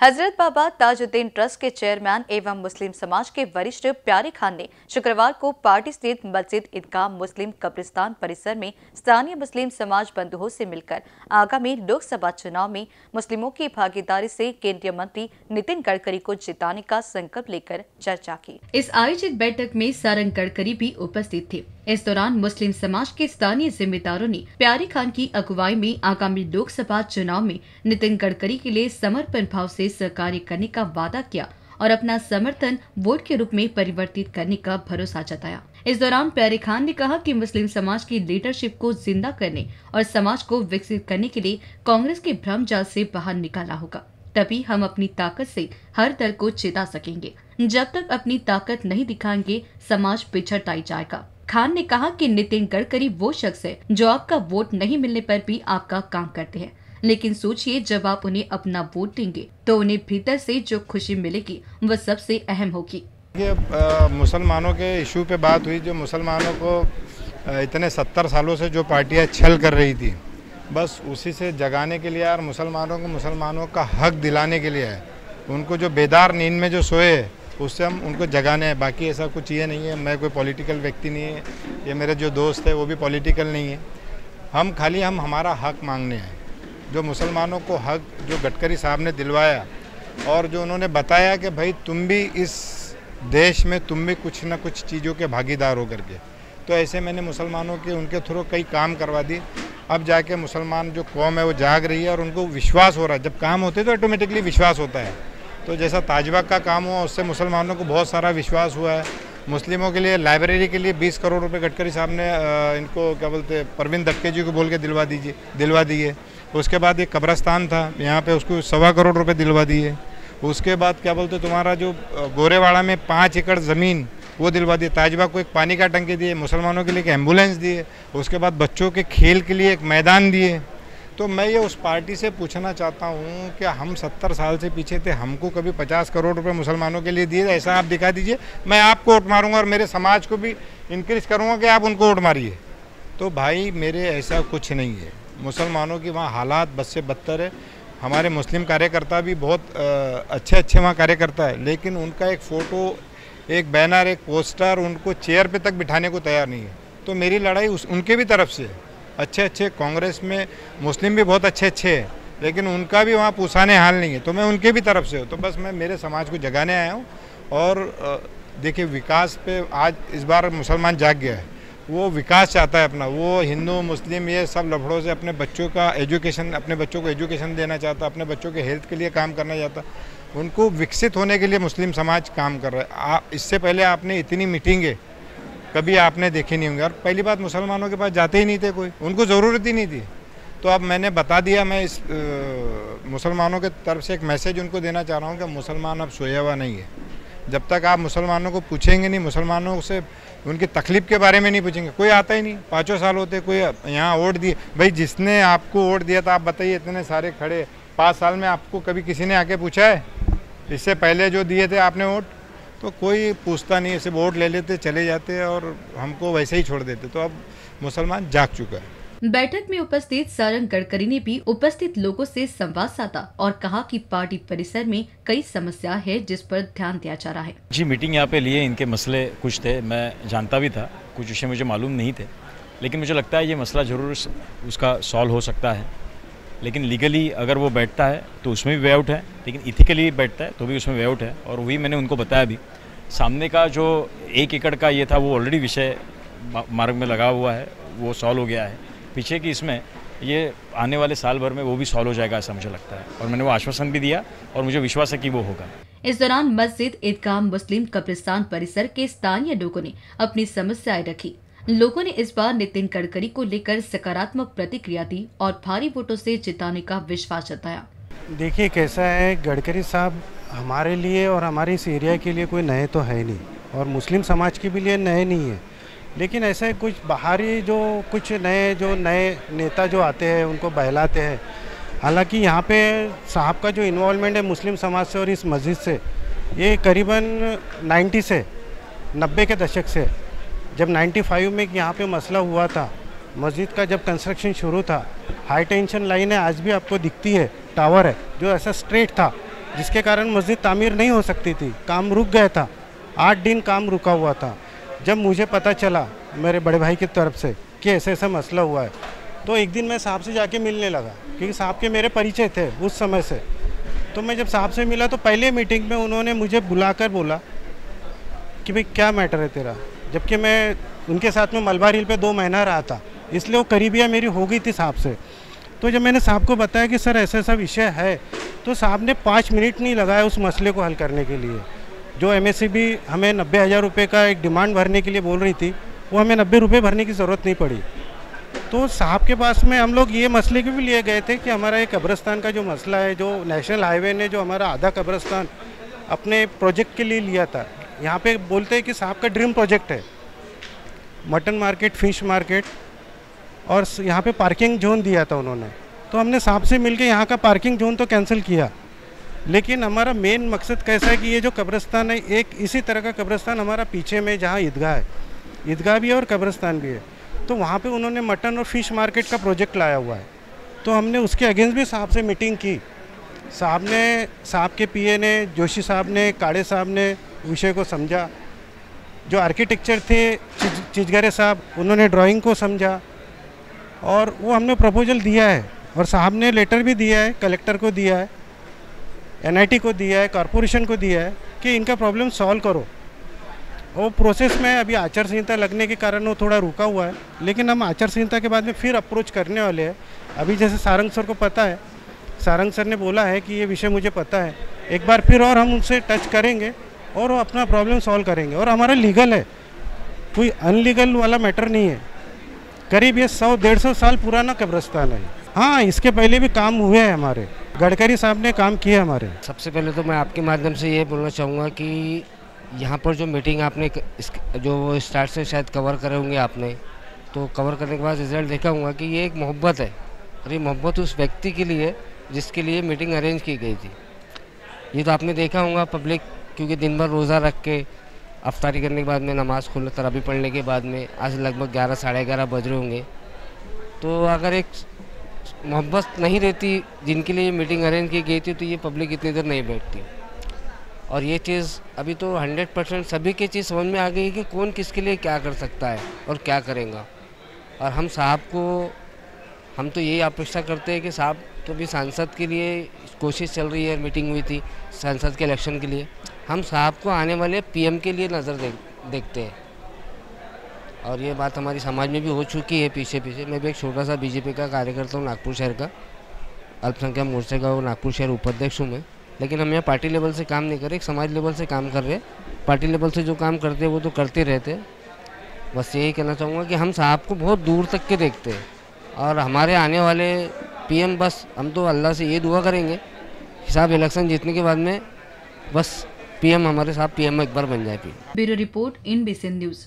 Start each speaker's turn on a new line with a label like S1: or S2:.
S1: हज़रत बाबा ताजुद्दीन ट्रस्ट के चेयरमैन एवं मुस्लिम समाज के वरिष्ठ प्यारे खान ने शुक्रवार को पार्टी स्थित मस्जिद ईदगाह मुस्लिम कब्रिस्तान परिसर में स्थानीय मुस्लिम समाज बंधुओं से मिलकर आगामी लोकसभा चुनाव में मुस्लिमों की भागीदारी से केंद्रीय मंत्री नितिन गडकरी को जिताने का संकल्प लेकर चर्चा की। इस आयोजित बैठक में सारंग गडकरी भी उपस्थित थे। इस दौरान मुस्लिम समाज के स्थानीय जिम्मेदारों ने प्यारे खान की अगुवाई में आगामी लोकसभा चुनाव में नितिन गडकरी के लिए समर्पण भाव से सहकार्य करने का वादा किया और अपना समर्थन वोट के रूप में परिवर्तित करने का भरोसा जताया। इस दौरान प्यारे खान ने कहा कि मुस्लिम समाज की लीडरशिप को ज़िंदा करने और समाज को विकसित करने के लिए कांग्रेस के भ्रम जाल से बाहर निकाला होगा। तभी हम अपनी ताकत से हर दल को चेता सकेंगे। जब तक अपनी ताकत नहीं दिखाएँगे, समाज पिछड़ता ही जाएगा। खान ने कहा कि नितिन गडकरी वो शख्स है जो आपका वोट नहीं मिलने पर भी आपका काम करते हैं। लेकिन सोचिए, जब आप उन्हें अपना वोट देंगे तो उन्हें भीतर से जो खुशी मिलेगी, वह सबसे अहम होगी।
S2: ये मुसलमानों के इशू पे बात हुई, जो मुसलमानों को इतने सत्तर सालों से जो पार्टियाँ छल कर रही थी, बस उसी से जगाने के लिए और मुसलमानों को मुसलमानों का हक दिलाने के लिए है। उनको जो बेदार नींद में जो सोए उससे हम उनको जगाने हैं। बाकी ऐसा कुछ ये नहीं है, मैं कोई पॉलिटिकल व्यक्ति नहीं है। ये मेरे जो दोस्त है, वो भी पॉलिटिकल नहीं है। हम खाली हम हमारा हक मांगने हैं। जो मुसलमानों को हक जो गडकरी साहब ने दिलवाया और जो उन्होंने बताया कि भाई तुम भी इस देश में, तुम भी कुछ ना कुछ चीज़ों के भागीदार हो करके तो ऐसे मैंने मुसलमानों के, उनके थ्रू कई काम करवा दी अब जाके मुसलमान जो कौम है, वो जाग रही है और उनको विश्वास हो रहा है। जब काम होते तो ऑटोमेटिकली विश्वास होता है। तो जैसा ताजबाग का काम हुआ, उससे मुसलमानों को बहुत सारा विश्वास हुआ है। मुस्लिमों के लिए, लाइब्रेरी के लिए 20 करोड़ रुपए गडकरी साहब ने इनको, क्या बोलते परवीन दक्के जी को बोल के दिलवा दीजिए, दिलवा दिए। उसके बाद एक कब्रस्तान था, यहाँ पे उसको सवा करोड़ रुपए दिलवा दिए। उसके बाद, क्या बोलते तुम्हारा जो गोरेवाड़ा में पाँच एकड़ ज़मीन, वो दिलवा दिए। ताजबाग को एक पानी का टंकी दिए, मुसलमानों के लिए एक एंबुलेंस दिए। उसके बाद बच्चों के खेल के लिए एक मैदान दिए। तो मैं ये उस पार्टी से पूछना चाहता हूँ कि हम सत्तर साल से पीछे थे, हमको कभी पचास करोड़ रुपए मुसलमानों के लिए दिए ऐसा आप दिखा दीजिए। मैं आपको वोट मारूँगा और मेरे समाज को भी इंक्रीज करूँगा कि आप उनको वोट मारिए। तो भाई, मेरे ऐसा कुछ नहीं है। मुसलमानों की वहाँ हालात बद से बदतर है। हमारे मुस्लिम कार्यकर्ता भी बहुत अच्छे अच्छे वहाँ कार्यकर्ता है, लेकिन उनका एक फ़ोटो, एक बैनर, एक पोस्टर, उनको चेयर पे तक बिठाने को तैयार नहीं है। तो मेरी लड़ाई उस, उनके भी तरफ़ से है। अच्छे अच्छे कांग्रेस में मुस्लिम भी बहुत अच्छे अच्छे हैं, लेकिन उनका भी वहाँ पूछाने हाल नहीं है। तो मैं उनके भी तरफ़ से हूँ तो बस मैं मेरे समाज को जगाने आया हूँ और देखिए विकास पे आज इस बार मुसलमान जाग गया है, वो विकास चाहता है अपना, वो हिंदू, मुस्लिम ये सब लफड़ों से अपने बच्चों का एजुकेशन, अपने बच्चों को एजुकेशन देना चाहता, अपने बच्चों के हेल्थ के लिए काम करना चाहता, उनको विकसित होने के लिए मुस्लिम समाज काम कर रहा है। इससे पहले आपने इतनी मीटिंगें कभी आपने देखे नहीं होंगे। और पहली बात, मुसलमानों के पास जाते ही नहीं थे कोई। उनको ज़रूरत ही नहीं थी। तो अब मैंने बता दिया, मैं इस मुसलमानों के तरफ़ से एक मैसेज उनको देना चाह रहा हूँ कि मुसलमान अब सोया हुआ नहीं है। जब तक आप मुसलमानों को पूछेंगे नहीं, मुसलमानों से उनकी तकलीफ़ के बारे में नहीं पूछेंगे। कोई आता ही नहीं। पाँचों साल होते, कोई यहाँ वोट दिए। भाई, जिसने आपको वोट दिया था, आप बताइए, इतने सारे खड़े। पाँच साल में आपको कभी किसी ने आके पूछा है? इससे पहले जो दिए थे, आपने वोट तो कोई पूछता नहीं ऐसे वोट ले लेते चले जाते और हमको वैसे ही छोड़ देते। तो अब मुसलमान जाग चुका है।
S1: बैठक में उपस्थित सारंग गडकरी ने भी उपस्थित लोगों से संवाद साधा और कहा कि पार्टी परिसर में कई समस्या है जिस पर ध्यान दिया जा रहा है।
S3: जी मीटिंग यहाँ पे लिए इनके मसले कुछ थे मैं जानता भी था कुछ विषय मुझे मालूम नहीं थे। लेकिन मुझे लगता है ये मसला ज़रूर उसका सॉल्व हो सकता है। लेकिन लीगली अगर वो बैठता है तो उसमें भी वे आउट है, लेकिन इथिकली बैठता है तो भी उसमें वे आउट है, और वही मैंने उनको बताया भी। सामने का जो एक एकड़ का ये था, वो ऑलरेडी विषय मार्ग में लगा हुआ है, वो सॉल्व हो गया है। पीछे की इसमें ये आने वाले साल भर में वो भी सॉल्व हो जाएगा, ऐसा मुझे लगता है। और मैंने वो आश्वासन भी दिया, और मुझे विश्वास है कि वो होगा।
S1: इस दौरान मस्जिद, ईदगाह, मुस्लिम कब्रिस्तान परिसर के स्थानीय लोगों ने अपनी समस्याएँ रखी। लोगों ने इस बार नितिन गडकरी को लेकर सकारात्मक प्रतिक्रिया दी और भारी वोटों से जिताने का विश्वास जताया।
S4: देखिए, कैसा है, गडकरी साहब हमारे लिए और हमारे इस एरिया के लिए कोई नए तो है नहीं और मुस्लिम समाज के भी लिए नए नहीं है। लेकिन ऐसे कुछ बाहरी जो, कुछ नए जो, नए नेता जो आते हैं, उनको बहलाते हैं। हालाँकि यहाँ पे साहब का जो इन्वॉल्वमेंट है मुस्लिम समाज से और इस मस्जिद से, ये करीबन 90 से 90 के दशक से जब 95 में यहाँ पे मसला हुआ था, मस्जिद का जब कंस्ट्रक्शन शुरू था हाई टेंशन लाइन है, आज भी आपको दिखती है टावर है, जो ऐसा स्ट्रेट था, जिसके कारण मस्जिद तामीर नहीं हो सकती थी, काम रुक गया था, आठ दिन काम रुका हुआ था। जब मुझे पता चला, मेरे बड़े भाई की तरफ़ से, कि ऐसा ऐसा मसला हुआ है तो एक दिन मैं साहब से जाके मिलने लगा, क्योंकि साहब के मेरे परिचय थे उस समय से। तो मैं जब साहब से मिला तो पहले मीटिंग में उन्होंने मुझे बुलाकर बोला कि भाई, क्या मैटर है तेरा? जबकि मैं उनके साथ में मलबा रील पे दो महीना रहा था। इसलिए वो करीबिया मेरी हो गई थी साहब से। तो जब मैंने साहब को बताया कि, सर ऐसा ऐसा विषय है तो साहब ने पाँच मिनट नहीं लगाया उस मसले को हल करने के लिए। जो एमएससीबी हमें नब्बे हज़ार रुपये का एक डिमांड भरने के लिए बोल रही थी, वो हमें नब्बे रुपये भरने की ज़रूरत नहीं पड़ी। तो साहब के पास में हम लोग ये मसले के भी लिए गए थे कि हमारा एक कब्रस्तान का जो मसला है, जो नेशनल हाईवे ने जो हमारा आधा कब्रस्तान अपने प्रोजेक्ट के लिए लिया था यहाँ पे बोलते हैं कि साहब का ड्रीम प्रोजेक्ट है। मटन मार्केट, फ़िश मार्केट और यहाँ पे पार्किंग जोन दिया था उन्होंने। तो हमने साहब से मिल के यहाँ का पार्किंग जोन तो कैंसिल किया। लेकिन हमारा मेन मकसद कैसा है कि ये जो कब्रस्तान है, एक इसी तरह का कब्रस्तान हमारा पीछे में जहाँ ईदगाह है। ईदगाह भी है और कब्रस्तान भी है। तो वहाँ पे उन्होंने मटन और फ़िश मार्केट का प्रोजेक्ट लाया हुआ है। तो हमने उसके अगेंस्ट भी साहब से मीटिंग की। साहब ने, साहब के पीए ने, जोशी साहब ने, काड़े साहब ने विषय को समझा। जो आर्किटेक्चर थे चिजगरे साहब, उन्होंने ड्राइंग को समझा और वो हमने प्रपोजल दिया है और साहब ने लेटर भी दिया है कलेक्टर को दिया है एनआईटी को दिया है कॉरपोरेशन को दिया है कि इनका प्रॉब्लम सॉल्व करो। वो प्रोसेस में अभी आचार संहिता लगने के कारण वो थोड़ा रुका हुआ है, लेकिन हम आचार संहिता के बाद में फिर अप्रोच करने वाले हैं। अभी जैसे सारंग सर को पता है सारंग सर ने बोला है कि ये विषय मुझे पता है। एक बार फिर और हम उनसे टच करेंगे और वो अपना प्रॉब्लम सॉल्व करेंगे। और हमारा लीगल है। कोई अनलीगल वाला मैटर नहीं है। करीब ये सौ, डेढ़ सौ साल पुराना कब्रस्तान है। हाँ इसके पहले भी काम हुए हैं हमारे। गडकरी साहब ने काम किया हमारे।
S5: सबसे पहले तो मैं आपके माध्यम से ये बोलना चाहूँगा कि यहाँ पर जो मीटिंग आपने जो स्टार्ट से शायद कवर करे होंगे आपने तो कवर करने के बाद रिज़ल्ट देखा होगा कि ये एक मोहब्बत है। और ये मोहब्बत उस व्यक्ति के लिए जिसके लिए मीटिंग अरेंज की गई थी। ये तो आपने देखा होगा पब्लिक, क्योंकि दिन भर रोज़ा रख के अफ्तारी करने के बाद में नमाज़ खुल तराबी पढ़ने के बाद में आज लगभग ग्यारह, साढ़े ग्यारह बज रहे होंगे। तो अगर एक मोहब्बत नहीं रहती जिनके लिए मीटिंग अरेंज की गई थी तो ये पब्लिक इतनी देर नहीं बैठती। और ये चीज़ अभी तो 100 परसेंट सभी की चीज़ समझ में आ गई है कि कौन किसके लिए क्या कर सकता है और क्या करेगा। और हम साहब को, हम तो यही अपेक्षा करते हैं कि साहब तो भी सांसद के लिए कोशिश चल रही है, मीटिंग हुई थी सांसद के इलेक्शन के लिए। हम साहब को आने वाले पीएम के लिए नज़र देख, देखते हैं। और ये बात हमारी समाज में भी हो चुकी है पीछे पीछे। मैं भी एक छोटा सा बीजेपी का कार्यकर्ता हूँ, नागपुर शहर का। अल्पसंख्यक मोर्चे का नागपुर शहर उपाध्यक्ष हूँ मैं। लेकिन हम यहाँ पार्टी लेवल से काम नहीं कर रहे समाज लेवल से काम कर रहे। हैं पार्टी लेवल से जो काम करते हैं, वो तो करते रहते बस यही कहना चाहूँगा कि हम साहब को बहुत दूर तक के देखते हैं। और हमारे आने वाले पीएम, बस, हम तो अल्लाह से ये दुआ करेंगे साहब, इलेक्शन जीतने के बाद में बस पीएम हमारे साथ, पीएम एक बार बन जाए P
S1: bureau report in BC news.